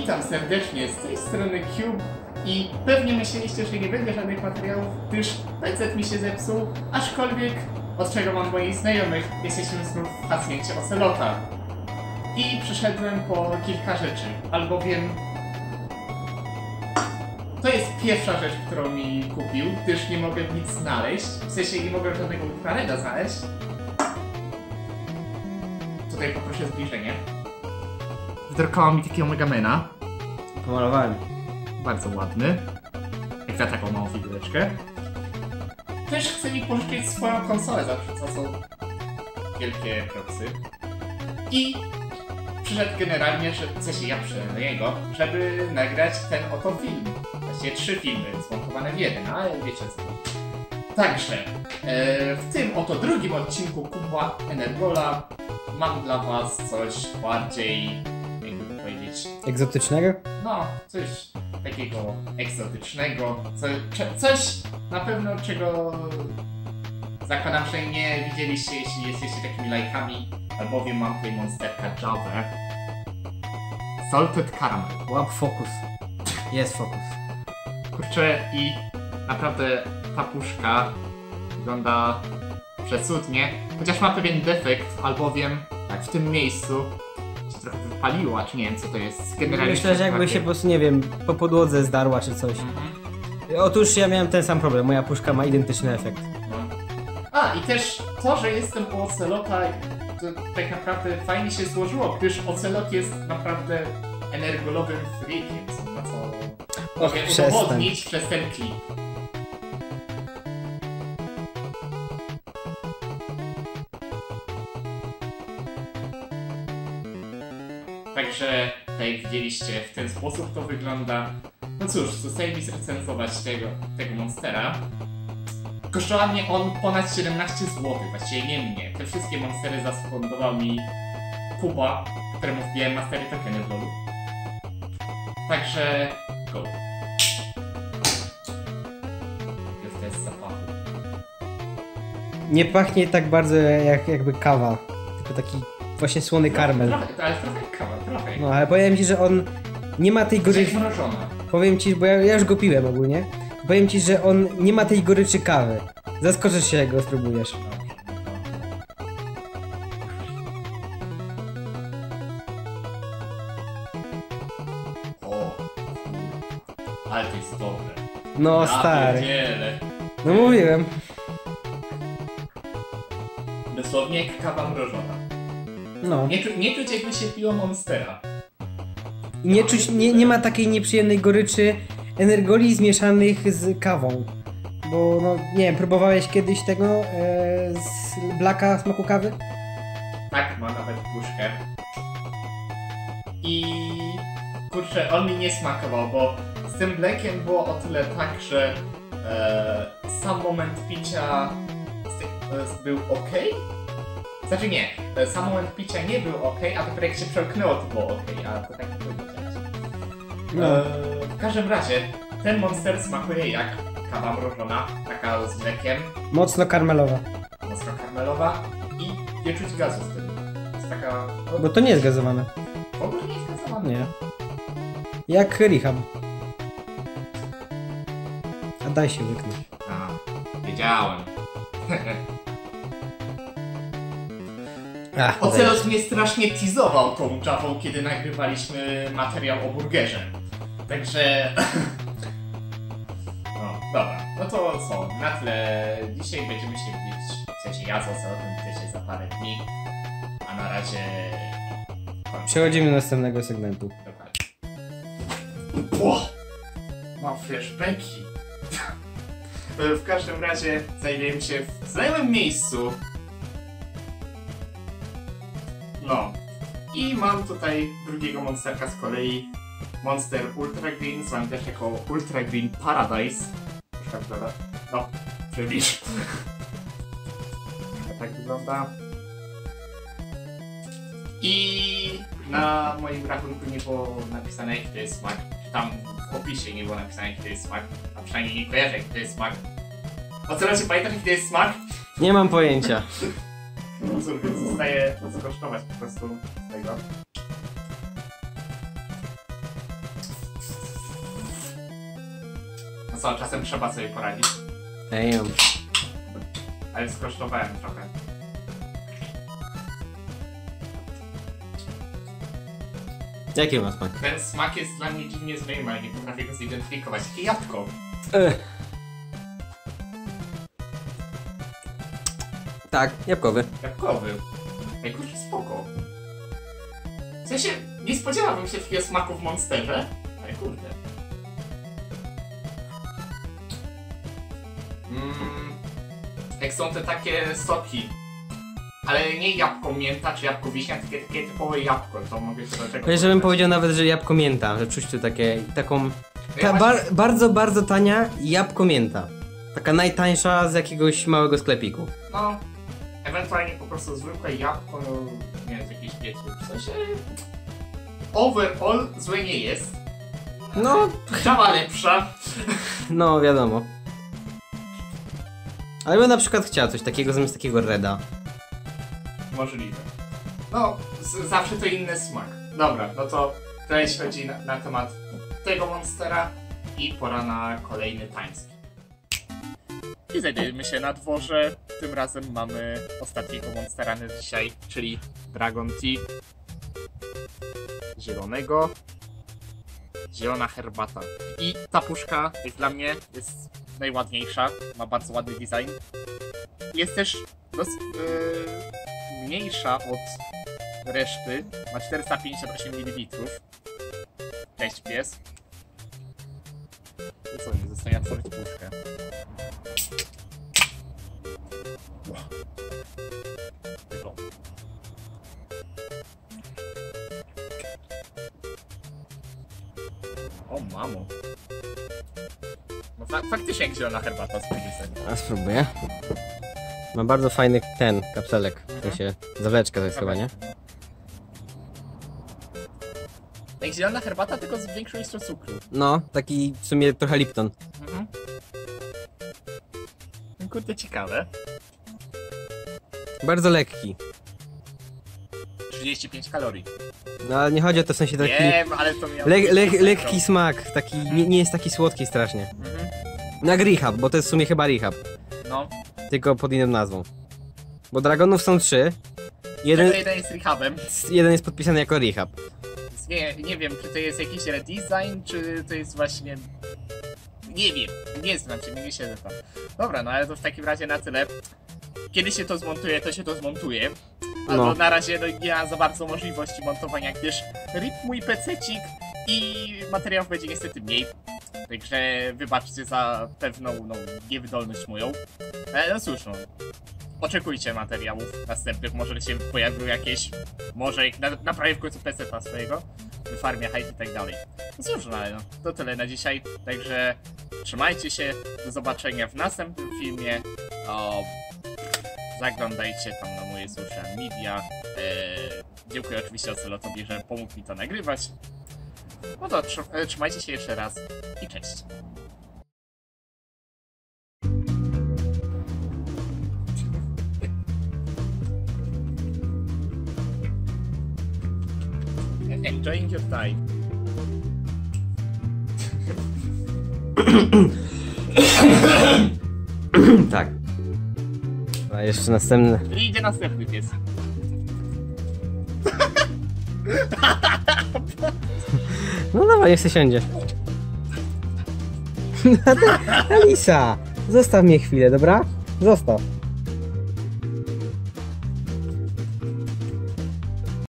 Witam serdecznie, z tej strony Cube i pewnie myśleliście, że nie będzie żadnych materiałów, gdyż PC mi się zepsuł, aczkolwiek ostrzegam moich znajomych, jesteśmy znów w pacjencie Ocelota. I przyszedłem po kilka rzeczy, albowiem to jest pierwsza rzecz, którą mi kupił, gdyż nie mogę nic znaleźć, w sensie nie mogę żadnego Ultrareda znaleźć. Tutaj poproszę zbliżenie. Wdrukała mi takiego Megamena. Pomalowałem. Bardzo ładny. Jak na taką małą figureczkę. Też chce mi pożyczyć swoją konsolę, za co są wielkie proksy. I przyszedł generalnie, że, w sensie ja przyszedłem do niego, żeby nagrać ten oto film. Właściwie trzy filmy zmontowane w jeden, ale wiecie co. Także, e, w tym oto drugim odcinku Kuba Energola mam dla was coś bardziej, Egzotycznego? no, coś takiego egzotycznego, co, coś na pewno czego zakładam, że nie widzieliście, jeśli jesteście takimi lajkami, albowiem mam tutaj monsterka Java. Salted Caramel. Łap fokus. Jest fokus. Kurczę i naprawdę ta puszka wygląda przecudnie, chociaż ma pewien defekt, albowiem tak w tym miejscu wypaliła, czy nie wiem co to jest. Generalnie Myślę, że jakby się po prostu, nie wiem, po podłodze zdarła czy coś. Mhm. Otóż ja miałem ten sam problem. Moja puszka ma identyczny efekt. A, i też to, że jestem u Ocelota, to tak naprawdę fajnie się złożyło, gdyż Ocelot jest naprawdę energolowym freakiem, co- na co mogę udowodnić przez ten klip. Także, tak jak widzieliście, w ten sposób to wygląda. No cóż, zostaje mi zrecenzować tego, tego monstera. Kosztował mnie on ponad 17 zł, właściwie nie mnie. Te wszystkie monstery zaspondował mi Kuba, któremu wbiłem mastery tokeny w lolu. Także go. Jest jest zapachu. Nie pachnie tak bardzo jak jakby kawa. Tylko taki właśnie słony karmel. Trochę, ale trochę kawa, trochę. No ale powiem ci, że on nie ma tej goryczy. mrożona. Powiem ci, bo ja, ja już go piłem ogólnie. Powiem ci, że on nie ma tej goryczy kawy. Zaskoczysz się, jak go spróbujesz. O, ale to jest dobre. No Ja stary. pierdzielę. No mówiłem. Dosłownie jak kawa mrożona. No. Nie, nie czuć jakby się piło Monstera. Nie czuć, nie, nie ma takiej nieprzyjemnej goryczy energoli zmieszanych z kawą. Bo no, nie wiem, próbowałeś kiedyś tego e, z blaka smaku kawy? Tak, ma nawet puszkę. I kurczę, on mi nie smakował, bo z tym Blackiem było o tyle tak, że e, sam moment picia z e, był ok. Znaczy nie, e, sam moment picia nie był ok, a dopiero jak się przełknęło to było ok, a to tak nie było. No. E, w każdym razie, ten monster smakuje jak kawa mrożona, taka z mlekiem, Mocno karmelowa. mocno karmelowa i nie czuć gazu z tym. Jest taka... Bo to nie jest gazowane. w ogóle nie jest gazowana. Nie. Jak Rehab. A daj się wyknąć. A, wiedziałem. Ach, Ocelot mnie strasznie teasował tą Javą, kiedy nagrywaliśmy materiał o burgerze. Także... No, dobra. No to co, na tyle dzisiaj będziemy się widzieć, w sensie ja z Ocelotem widzę się za parę dni, a na razie... kończę. Przechodzimy do następnego segmentu. Dokładnie. O! Mam flashbacki. w każdym razie znajdujemy się w znajomym miejscu. I mam tutaj drugiego monsterka z kolei. Monster Ultra Green, zwany też jako Ultra Green Paradise. Troszkę wygląda. No, przybliż. Tak wygląda. I na moim rachunku nie było napisane jaki to jest smak. Tam w opisie nie było napisane jaki to jest smak. A przynajmniej nie kojarzę jaki to jest smak. O co raczej pamiętasz jaki to jest smak? Nie mam pojęcia. sposób, więc zostaje skosztować po prostu tego. No co, czasem trzeba sobie poradzić, Damn. ale skosztowałem trochę. Jaki ma smak? Ten smak jest dla mnie dziwnie znajoma, nie potrafię go zidentyfikować. Jakie! Ech. Tak, jabłkowy. Jabłkowy. Ej, kurczę, spoko. W sensie, nie spodziewałbym się takiego smaku w Monsterze, ale kurde. Mm, jak są te takie soki, ale nie jabłko mięta czy jabłko wiśnia, takie, takie typowe jabłko, to mogę się do tego Wiesz, żebym porównać. powiedział nawet, że jabłko mięta, że czuć tu takie, taką... No Ta, ja bar, bardzo, bardzo tania jabłko mięta. Taka najtańsza z jakiegoś małego sklepiku. No, ewentualnie po prostu zwykłe jabłko, nie wiem, z jakiejś piecu, w sensie... Overall złe nie jest. No, Działa lepsza. no wiadomo. Ale bym na przykład chciał coś takiego zamiast takiego reda. Możliwe. No, zawsze to inny smak. Dobra, no to tyle jeśli chodzi na, na temat tego monstera i pora na kolejny tański. I znajdujemy się na dworze. Tym razem mamy ostatniego monstera na dzisiaj, czyli Dragon Tea. Zielonego. Zielona herbata. I ta puszka, jak dla mnie, jest najładniejsza. Ma bardzo ładny design. Jest też dos- yy, mniejsza od reszty. Ma 458 ml. Cześć pies. To co, nie zostanie otworzyć puszkę. O mamo. No fa faktycznie jak zielona herbata z podpisem. A spróbuję. Ma bardzo fajny ten kapselek. W sensie zawleczka to jest chyba, nie? Jak zielona herbata, tylko z większą ilością cukru. No, taki w sumie trochę Lipton. Mhm. Kurde, ciekawe. Bardzo lekki. 35 kalorii. No ale nie chodzi o to w sensie taki... Wiem, ale to miał... Le, le, lekki smak, taki nie, nie jest taki słodki strasznie. Mhm. Jak Rehab, bo to jest w sumie chyba Rehab, No. tylko pod inną nazwą. Bo Dragonów są trzy. Jeden, Jeden, jeden jest rehabem. jeden jest podpisany jako Rehab. Nie, nie wiem, czy to jest jakiś redesign, czy to jest właśnie... Nie wiem, nie znam się, nie siedzę tam. Dobra, no ale to w takim razie na tyle. Kiedy się to zmontuje, to się to zmontuje. Albo No. na razie no, nie ma za bardzo możliwości montowania, gdyż rip mój pececik i materiałów będzie niestety mniej. Także wybaczcie za pewną no, niewydolność moją. Ale no cóż, no. Oczekujcie materiałów następnych, może się pojawiły jakieś, może na, naprawię w końcu PC swojego, wyfarmia hajs i tak dalej. No cóż, no no, to tyle na dzisiaj, także trzymajcie się, do zobaczenia w następnym filmie. O, zaglądajcie tam na moje social media. Eee, dziękuję oczywiście Ocelotowi, że pomógł mi to nagrywać. No to e, trzymajcie się jeszcze raz i cześć. Enjoying your time. jeszcze następny. I idzie następny pies. No niech się siądzie. Alisa, zostaw mnie chwilę, dobra? Zostaw.